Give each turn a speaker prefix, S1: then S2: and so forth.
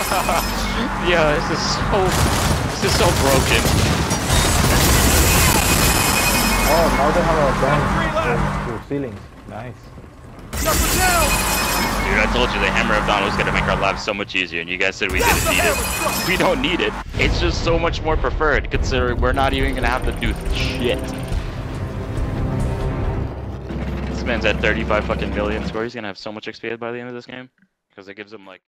S1: yeah, this is so this is so broken.
S2: Oh, now they have a gun to, ceilings. Nice.
S1: Dude, I told you the Hammer of Dawn was gonna make our lives so much easier, and you guys said we didn't need it. We don't need it. It's just so much more preferred, considering we're not even gonna have to do shit. This man's at 35 fucking million score. He's gonna have so much XP by the end of this game, because it gives him like.